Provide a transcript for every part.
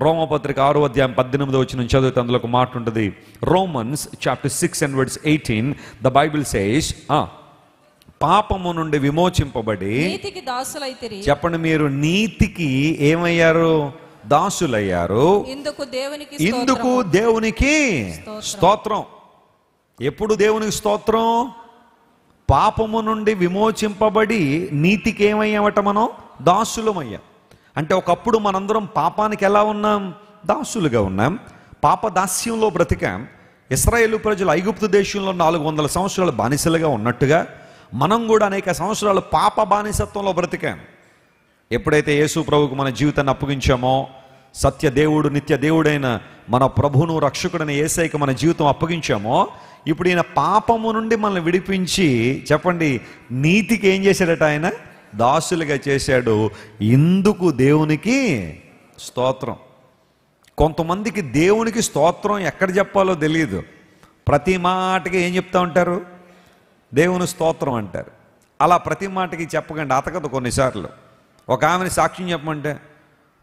రోమపత్రిక ఆరో అధ్యాయం పద్దెనిమిది వచ్చిన చదివితే అందులో ఒక మాట ఉంటుంది. Romans chapter six and words eighteen the Bible says పాపము నుండి విమోచింపబడి నీతికి దాసులైతిరి. చెప్పండి మీరు నీతికి ఏమయ్యారు? దాసులయ్యారు. ఇందుకు దేవునికి ఇందుకు దేవునికి స్తోత్రం. ఎప్పుడు దేవునికి స్తోత్రం? పాపము నుండి విమోచింపబడి నీతికి ఏమయ్యామట మనం? దాసులమయ్యాం. అంటే ఒకప్పుడు మనందరం పాపానికి ఎలా ఉన్నాం? దాసులుగా ఉన్నాం. పాప దాస్యంలో బ్రతికాం. ఇస్రాయేల్ ప్రజలు ఐగుప్తు దేశంలో నాలుగు వందల సంవత్సరాలు బానిసలుగా ఉన్నట్టుగా మనం కూడా అనేక సంవత్సరాలు పాప బానిసత్వంలో బ్రతికాం. ఎప్పుడైతే యేసు ప్రభువుకు మన జీవితాన్ని అప్పగించామో సత్య దేవుడు నిత్య దేవుడైన మన ప్రభువును రక్షకుడైన ఏసైకి మన జీవితం అప్పగించామో ఇప్పుడు ఈయన పాపము నుండి మనల్ని విడిపించి చెప్పండి నీతికి ఏం చేశాడట ఆయన? దాసులుగా చేశాడు. ఇందుకు దేవునికి స్తోత్రం. కొంతమందికి దేవునికి స్తోత్రం ఎక్కడ చెప్పాలో తెలియదు ప్రతి మాటకి ఏం చెప్తా ఉంటారు? దేవుని స్తోత్రం అంటారు. అలా ప్రతి మాటకి చెప్పకండి అతకదు కొన్నిసార్లు. ఒక ఆమెని సాక్ష్యం చెప్పమంటే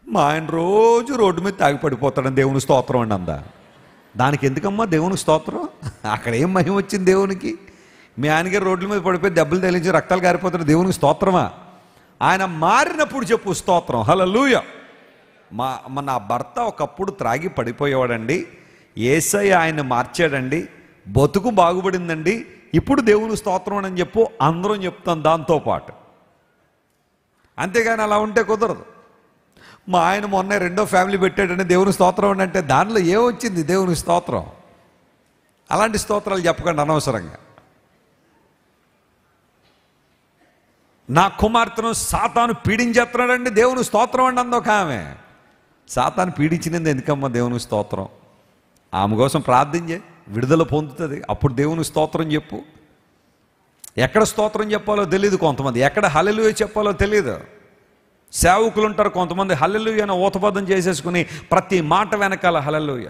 మా ఆయన రోజు రోడ్డు మీద తాగి పడిపోతాడని దేవుని స్తోత్రం అండి అందా. దానికి ఎందుకమ్మా దేవునికి స్తోత్రం? అక్కడ ఏం మహిమ వచ్చింది దేవునికి? మీ ఆయనగారు రోడ్ల మీద పడిపోయి దెబ్బలు తేలించి రక్తాలు కారిపోతాడు దేవునికి స్తోత్రమా? ఆయన మారినప్పుడు చెప్పు స్తోత్రం. హలలుయ మా మా నా భర్త ఒకప్పుడు త్రాగి పడిపోయేవాడండి. ఏసై ఆయన మార్చాడండి. బతుకు బాగుపడిందండి. ఇప్పుడు దేవుని స్తోత్రం అని చెప్పు అందరం చెప్తాం దాంతో పాటు. అంతేగాని అలా ఉంటే కుదరదు. మా ఆయన మొన్న రెండో ఫ్యామిలీ పెట్టాడని దేవుని స్తోత్రం అంటే దానిలో ఏమొచ్చింది దేవుని స్తోత్రం? అలాంటి స్తోత్రాలు చెప్పకండి అనవసరంగా. నా కుమార్తెను సాతాను పీడించేస్తున్నాడండి దేవుని స్తోత్రం అండి అంది ఒక ఆమె. సాతాను పీడించినది ఎందుకమ్మా దేవుని స్తోత్రం? ఆమె కోసం ప్రార్థన చేయి విడుదల పొందుతుంది. అప్పుడు దేవుని స్తోత్రం చెప్పు. ఎక్కడ స్తోత్రం చెప్పాలో తెలియదు కొంతమంది. ఎక్కడ హల్లెలూయ చెప్పాలో తెలియదు సేవకులు ఉంటారు కొంతమంది హల్లెలూయ అని ఊతపదం చేసేసుకుని ప్రతి మాట వెనకాల హల్లెలూయ.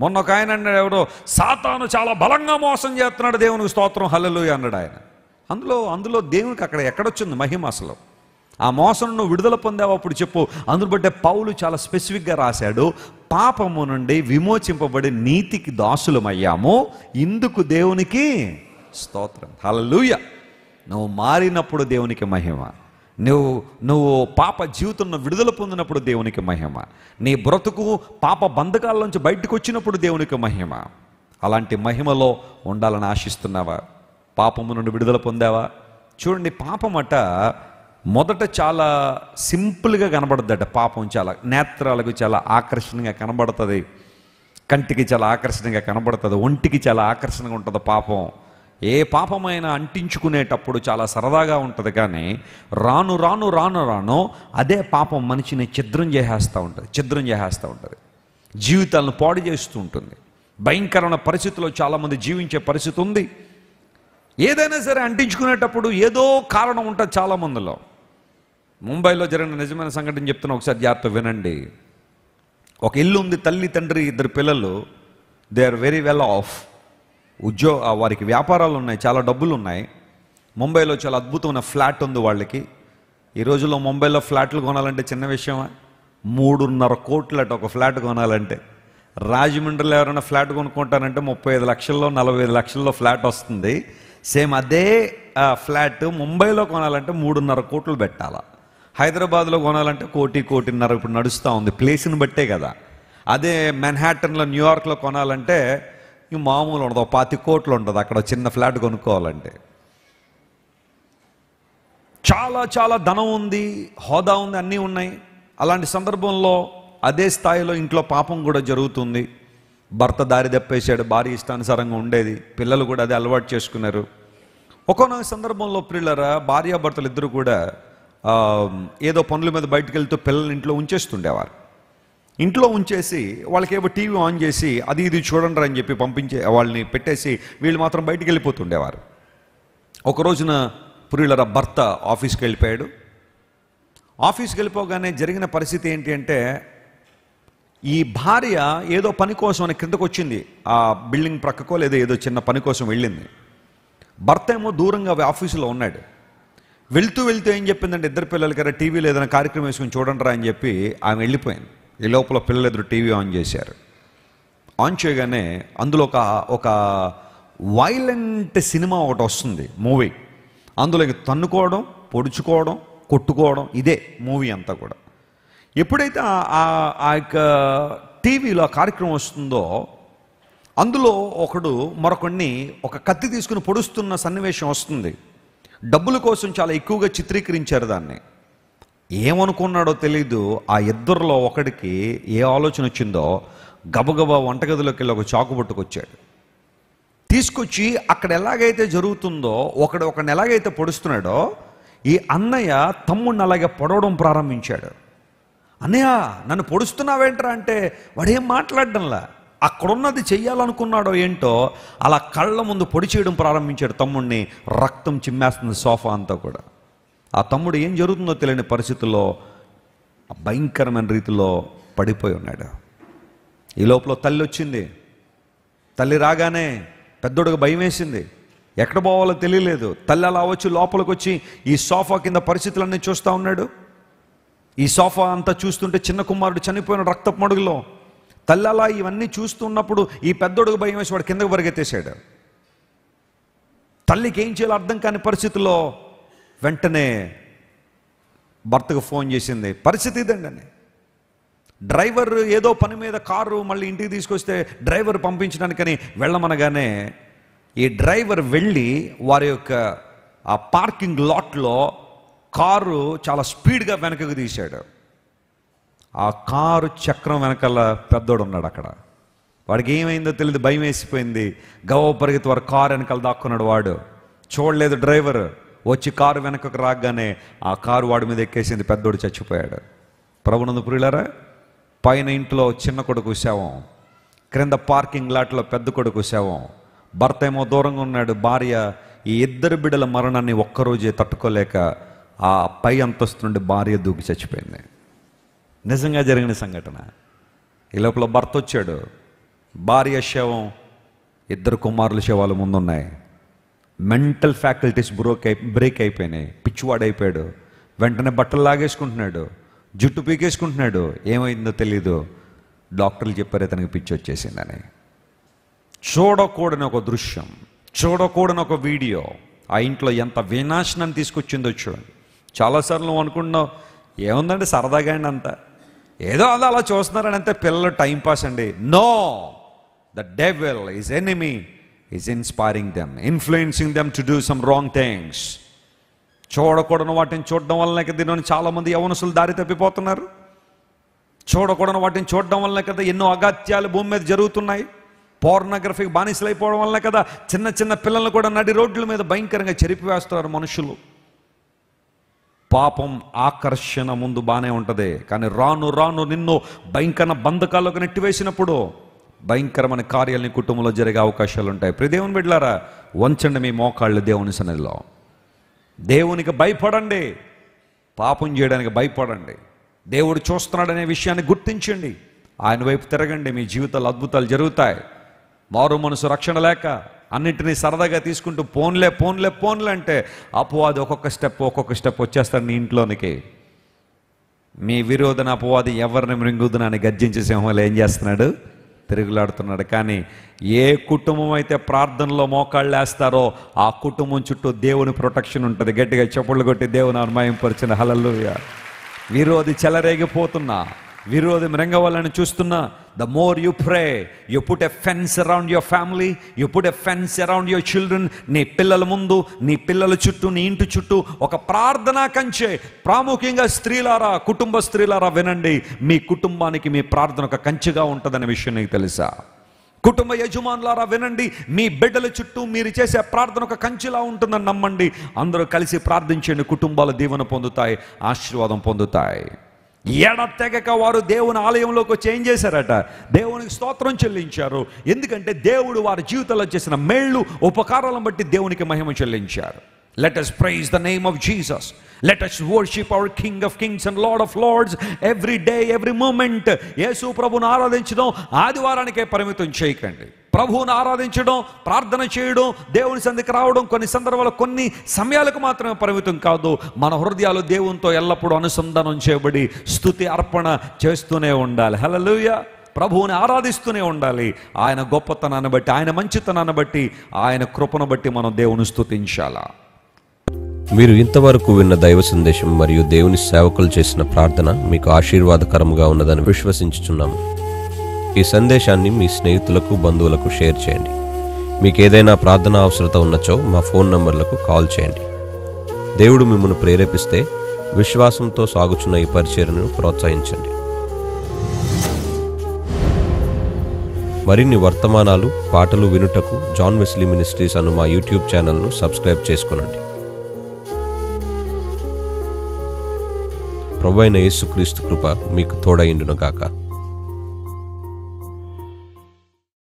మొన్న ఒక ఆయన అన్నాడు ఎవడో సాతాను చాలా బలంగా మోసం చేస్తున్నాడు దేవునికి స్తోత్రం హల్లెలూయ అన్నాడు ఆయన. అందులో అందులో దేవునికి అక్కడ ఎక్కడొచ్చింది మహిమ అసలు? ఆ మోసం నువ్వు విడుదల పొందావు అప్పుడు చెప్పు. అందును బట్టే పౌలు చాలా స్పెసిఫిక్గా రాశాడు పాపము నుండి విమోచింపబడి నీతికి దాసులమయ్యాము. ఇందుకు దేవునికి స్తోత్రం. హలలుయ నువ్వు మారినప్పుడు దేవునికి మహిమ. నువ్వు నువ్వు పాప జీవితంలో విడుదల పొందినప్పుడు దేవునికి మహిమ. నీ బ్రతుకు పాప బంధకాల్లోంచి బయటకు వచ్చినప్పుడు దేవునికి మహిమ. అలాంటి మహిమలో ఉండాలని ఆశిస్తున్నావా? పాపము నుండి విడుదల పొందావా? చూడండి పాపం అట మొదట చాలా సింపుల్గా కనబడుద్దట. పాపం చాలా నేత్రాలకు చాలా ఆకర్షణగా కనబడుతుంది. కంటికి చాలా ఆకర్షణగా కనబడుతుంది. ఒంటికి చాలా ఆకర్షణగా ఉంటుంది పాపం. ఏ పాపమైనా అంటించుకునేటప్పుడు చాలా సరదాగా ఉంటుంది. కానీ రాను రాను రాను రాను అదే పాపం మనిషిని ఛిద్రం చేసేస్తూ ఉంటుంది. ఛిద్రం చేసేస్తూ ఉంటుంది. జీవితాలను పాడు చేస్తూ ఉంటుంది. భయంకరమైన పరిస్థితిలో చాలామంది జీవించే పరిస్థితి ఉంది. ఏదైనా సరే అంటించుకునేటప్పుడు ఏదో కారణం ఉంటుంది చాలా మందిలో ముంబైలో జరిగిన నిజమైన సంఘటన చెప్తున్నా ఒకసారి జాగ్రత్త వినండి. ఒక ఇల్లు ఉంది తల్లి తండ్రి ఇద్దరు పిల్లలు. They are very well off ఉద్యో వారికి వ్యాపారాలు ఉన్నాయి చాలా డబ్బులు ఉన్నాయి. ముంబైలో చాలా అద్భుతమైన ఫ్లాట్ ఉంది వాళ్ళకి. ఈ రోజుల్లో ముంబైలో ఫ్లాట్లు కొనాలంటే చిన్న విషయమా? మూడున్నర కోట్లట ఒక ఫ్లాట్ కొనాలంటే. రాజమండ్రిలో ఎవరైనా ఫ్లాట్ కొనుక్కుంటారంటే ముప్పై ఐదు లక్షల్లో నలభై ఐదు లక్షల్లో ఫ్లాట్ వస్తుంది. సేమ్ అదే ఫ్లాట్ ముంబైలో కొనాలంటే మూడున్నర కోట్లు పెట్టాలా. హైదరాబాద్లో కొనాలంటే కోటి కోటిన్నర ఇప్పుడు నడుస్తూ ఉంది. ప్లేస్ని బట్టే కదా. అదే మెన్హాటన్లో న్యూయార్క్లో కొనాలంటే మామూలు ఉండదు. ఒక పాతి కోట్లు ఉండదు అక్కడ చిన్న ఫ్లాట్ కొనుక్కోవాలంటే. చాలా చాలా ధనం ఉంది హోదా ఉంది అన్నీ ఉన్నాయి. అలాంటి సందర్భంలో అదే స్థాయిలో ఇంట్లో పాపం కూడా జరుగుతుంది. భర్త దారి తప్పేశాడు భార్య ఇష్టానుసారంగా ఉండేది. పిల్లలు కూడా అదే అలవాటు చేసుకున్నారు. ఒక్కొక్క సందర్భంలో పిల్లరా భార్యాభర్తలు ఇద్దరు కూడా ఏదో పనుల మీద బయటకు వెళ్తూ పిల్లల్ని ఇంట్లో ఉంచేస్తుండేవారు. ఇంట్లో ఉంచేసి వాళ్ళకి ఏవో టీవీ ఆన్ చేసి అది ఇది చూడండి అని చెప్పి పంపించే వాళ్ళని పెట్టేసి వీళ్ళు మాత్రం బయటికి వెళ్ళిపోతుండేవారు ఒక రోజున పురిలర భర్త ఆఫీస్కి వెళ్ళిపోయాడు ఆఫీస్కి వెళ్ళిపోగానే జరిగిన పరిస్థితి ఏంటి అంటే ఈ భార్య ఏదో పని కోసం అని కిందకు వచ్చింది ఆ బిల్డింగ్ ప్రక్కకో లేదో ఏదో చిన్న పని కోసం వెళ్ళింది. భర్త ఏమో దూరంగా ఆఫీసులో ఉన్నాడు. వెళ్తూ వెళ్తూ ఏం చెప్పిందంటే ఇద్దరు పిల్లలకి టీవీలో ఏదైనా కార్యక్రమం వేసుకుని చూడండి రా అని చెప్పి ఆమె వెళ్ళిపోయింది. ఈ లోపల పిల్లలు ఎదురు టీవీ ఆన్ చేశారు. ఆన్ చేయగానే అందులో ఒక ఒక వైలెంట్ సినిమా ఒకటి వస్తుంది మూవీ. అందులో తన్నుకోవడం పొడుచుకోవడం కొట్టుకోవడం ఇదే మూవీ అంతా కూడా. ఎప్పుడైతే ఆ- ఆ యొక్క టీవీలో ఆ కార్యక్రమం వస్తుందో అందులో ఒకడు మరొకడిని ఒక కత్తి తీసుకుని పొడుస్తున్న సన్నివేశం వస్తుంది. డబ్బుల కోసం చాలా ఎక్కువగా చిత్రీకరించారు దాన్ని. ఏమనుకున్నాడో తెలీదు. ఆ ఇద్దరిలో ఒకడికి ఏ ఆలోచన వచ్చిందో గబగబా వంటగదిలోకి వెళ్ళి ఒక చాకు పట్టుకొచ్చాడు. తీసుకొచ్చి అక్కడ ఎలాగైతే జరుగుతుందో ఒకడు ఒకడిని ఎలాగైతే పొడుస్తున్నాడో ఈ అన్నయ్య తమ్ముడిని అలాగే పొడవడం ప్రారంభించాడు. అన్నయ్య నన్ను పొడుస్తున్నావేంట్రా? అంటే వాడేం మాట్లాడడంలా? అక్కడున్నది చెయ్యాలనుకున్నాడో ఏంటో అలా కళ్ళ ముందు పొడి చేయడం ప్రారంభించాడు తమ్ముడిని రక్తం చిమ్మేస్తుంది సోఫా అంతా కూడా. ఆ తమ్ముడు ఏం జరుగుతుందో తెలియని పరిస్థితుల్లో భయంకరమైన రీతిలో పడిపోయి ఉన్నాడు. ఈ లోపల తల్లి వచ్చింది. తల్లి రాగానే పెద్దోడికి భయం వేసింది. ఎక్కడ పోవాలో తెలియలేదు. తల్లి అలా వచ్చి లోపలికి వచ్చి ఈ సోఫా కింద పరిస్థితులన్నీ చూస్తూ ఉన్నాడు. ఈ సోఫా అంతా చూస్తుంటే చిన్న కుమారుడు చనిపోయిన రక్తపు మడుగులో తల్లి అలా ఇవన్నీ చూస్తున్నప్పుడు ఈ పెద్దోడుకు భయం వేసి వాడు కిందకు పరిగెత్తేసాడు తల్లికి ఏం చేయాలో అర్థం కాని పరిస్థితుల్లో వెంటనే భర్తకు ఫోన్ చేసింది పరిస్థితి ఇదండి డ్రైవర్ ఏదో పని మీద కారు మళ్ళీ ఇంటికి తీసుకొస్తే డ్రైవర్ పంపించడానికని వెళ్ళమనగానే ఈ డ్రైవర్ వెళ్ళి వారి యొక్క ఆ పార్కింగ్ లాట్లో కారు చాలా స్పీడ్గా వెనకకు తీశాడు. ఆ కారు చక్రం వెనకాల పెద్దోడు ఉన్నాడు అక్కడ. వాడికి ఏమైందో తెలియదు భయం వేసిపోయింది. గవ పరిగెత్తి వారు కారు వెనకాల దాక్కున్నాడు వాడు. చూడలేదు డ్రైవర్. వచ్చి కారు వెనకకు రాగానే ఆ కారు వాడి మీద ఎక్కేసింది పెద్దోడు చచ్చిపోయాడు. ప్రభునందు పురిలారా పైన ఇంట్లో చిన్న కొడుకు శవం క్రింద పార్కింగ్ లాట్లో పెద్ద కొడుకు శవం. భర్త ఏమో దూరంగా ఉన్నాడు భార్య ఈ ఇద్దరు బిడ్డల మరణాన్ని ఒక్కరోజే తట్టుకోలేక ఆ పై అంతస్తు నుండి భార్య దూకి చచ్చిపోయింది. నిజంగా జరిగిన సంఘటన. ఈ లోపల భర్త వచ్చాడు. భార్య శవం ఇద్దరు కుమారుల శవాలు ముందున్నాయి. మెంటల్ ఫ్యాకల్టీస్ బ్రోక్ అయి బ్రేక్ అయిపోయినాయి. పిచ్చివాడైపోయాడు. వెంటనే బట్టలు లాగేసుకుంటున్నాడు. జుట్టు పీకేసుకుంటున్నాడు. ఏమైందో తెలీదు. డాక్టర్లు చెప్పారు ఇతనికి పిచ్చి వచ్చేసిందని. చూడకూడని ఒక దృశ్యం చూడకూడని ఒక వీడియో. ఆ ఇంట్లో ఎంత వినాశనాన్ని తీసుకొచ్చిందో చూడండి. చాలాసార్లు నువ్వు అనుకుంటున్నావు ఏముందండి సరదాగా అండి అంత? ఏదో అలా అలా చూస్తున్నారని అంటే పిల్లలు టైం పాస్ అండి. No the devil is enemy is inspiring them influencing them to do some wrong things చూడకూడని వాటిని చూడడం వల్లనే కదా దీనిని చాలామంది యవనసులు దారి తప్పిపోతున్నారు. చూడకూడని వాటిని చూడడం వల్లనే కదా ఎన్నో అగత్యాలు భూమి మీద జరుగుతున్నాయి. పోర్నోగ్రఫీకి బానిసలైపోవడం వల్ల కదా చిన్న చిన్న పిల్లలు కూడా నడి రోడ్ల మీద భయంకరంగా చెరిపివేస్తున్నారు మనుషులు. పాపం ఆకర్షణ ముందు బాగానే ఉంటుంది. కానీ రాను రాను నిన్ను భయంకర బంధకాల్లోకి నెట్టివేసినప్పుడు భయంకరమైన కార్యాలని కుటుంబంలో జరిగే అవకాశాలు ఉంటాయి. ప్రియ దేవుని బిడ్డారా వంచండి మీ మోకాళ్ళు దేవుని సన్నిధిలో. దేవునికి భయపడండి. పాపం చేయడానికి భయపడండి. దేవుడు చూస్తున్నాడనే విషయాన్ని గుర్తించండి. ఆయన వైపు తిరగండి. మీ జీవితాలు అద్భుతాలు జరుగుతాయి. మారు మనసు రక్షణ లేక అన్నింటినీ సరదాగా తీసుకుంటూ పోన్లే పోన్లే పోన్లే అంటే అపవాది ఒక్కొక్క స్టెప్ ఒక్కొక్క స్టెప్ వచ్చేస్తాడు నీ ఇంట్లోనికి. మీ విరోధన అపవాది ఎవరిని మృంగుదనని గర్జించే సింహంలో ఏం చేస్తున్నాడు? తిరుగులాడుతున్నాడు. కానీ ఏ కుటుంబం అయితే ప్రార్థనలో మోకాళ్ళేస్తారో ఆ కుటుంబం చుట్టూ దేవుని ప్రొటెక్షన్ ఉంటుంది. గట్టిగా చెప్పులు కొట్టి దేవుని అనుమాయంపరిచిన. హలల్లుయ. విరోధి చెలరేగిపోతున్నా. విరోధం మృంగవాలని చూస్తున్నా the more you pray you put a fence around your family you put a fence around your children నీ పిల్లల ముందు నీ పిల్లల చుట్టూ నీ ఇంటి చుట్టూ ఒక ప్రార్థనా కంచె. ప్రాముఖ్యంగా స్త్రీలారా కుటుంబ స్త్రీలారా వినండి. మీ కుటుంబానికి మీ ప్రార్థన ఒక కంచెగా ఉంటుందనే విషయం నీకు తెలుసా? కుటుంబ యజమానులారా వినండి. మీ బిడ్డల చుట్టూ మీరు చేసే ప్రార్థన ఒక కంచిలా ఉంటుందని నమ్మండి. అందరూ కలిసి ప్రార్థించండి. కుటుంబాల దీవెన పొందుతాయి ఆశీర్వాదం పొందుతాయి. ఎడతెగక వారు దేవుని ఆలయంలోకి వచ్చి ఏం చేశారట? దేవునికి స్తోత్రం చెల్లించారు. ఎందుకంటే దేవుడు వారి జీవితంలో చేసిన మేళ్ళు ఉపకారాలను బట్టి దేవునికి మహిమ చెల్లించారు. Let us praise the name of Jesus let us worship our king of kings and lord of lords every day every moment యేసు ప్రభుని ఆరాధించడం ఆదివారానికే పరిమితం చేయకండి. ప్రభువుని ఆరాధించడం ప్రార్థన చేయడం దేవుని సందికి రావడం కొన్ని సందర్భాల్లో కొన్ని సమయాలకు మాత్రమే పరిమితం కాదు. మన హృదయాలు దేవునితో ఎల్లప్పుడూ అనుసంధానం చేయబడి స్థుతి అర్పణ చేస్తూనే ఉండాలి. హలలుయ ప్రభువుని ఆరాధిస్తూనే ఉండాలి. ఆయన గొప్పతనాన్ని బట్టి ఆయన మంచితనాన్ని బట్టి ఆయన కృపను బట్టి మనం దేవుని స్థుతించాలా? మీరు ఇంతవరకు విన్న దైవ సందేశం మరియు దేవుని సేవకులు చేసిన ప్రార్థన మీకు ఆశీర్వాదకరంగా ఉన్నదని విశ్వసించుచున్నాము. ఈ సందేశాన్ని మీ స్నేహితులకు బంధువులకు షేర్ చేయండి. మీకు ఏదైనా ప్రార్థన అవసరత ఉన్నచో మా ఫోన్ నంబర్లకు కాల్ చేయండి. దేవుడు మిమ్మల్ని ప్రేరేపిస్తే విశ్వాసంతో సాగుచున్న ఈ పరిచయను ప్రోత్సహించండి. మరిన్ని వర్తమానాలు పాటలు వినుటకు జాన్ వెస్లీ మినిస్ట్రీస్ అను మా యూట్యూబ్ ఛానల్ను సబ్స్క్రైబ్ చేసుకునండి. ప్రభు అయిన యేసుక్రీస్తు కృప మీకు తోడైండునుగాక గాక.